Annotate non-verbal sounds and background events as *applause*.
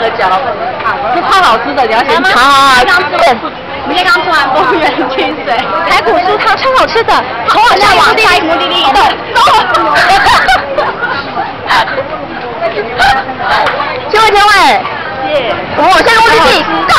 的脚，是超好吃的，你要先尝。啊，刚吃完，明天刚吃完公园清水 *laughs* 排骨酥汤，超好吃的。从我下往下一个目的地，走。千位千位，谢谢。我们往下一目的地，走。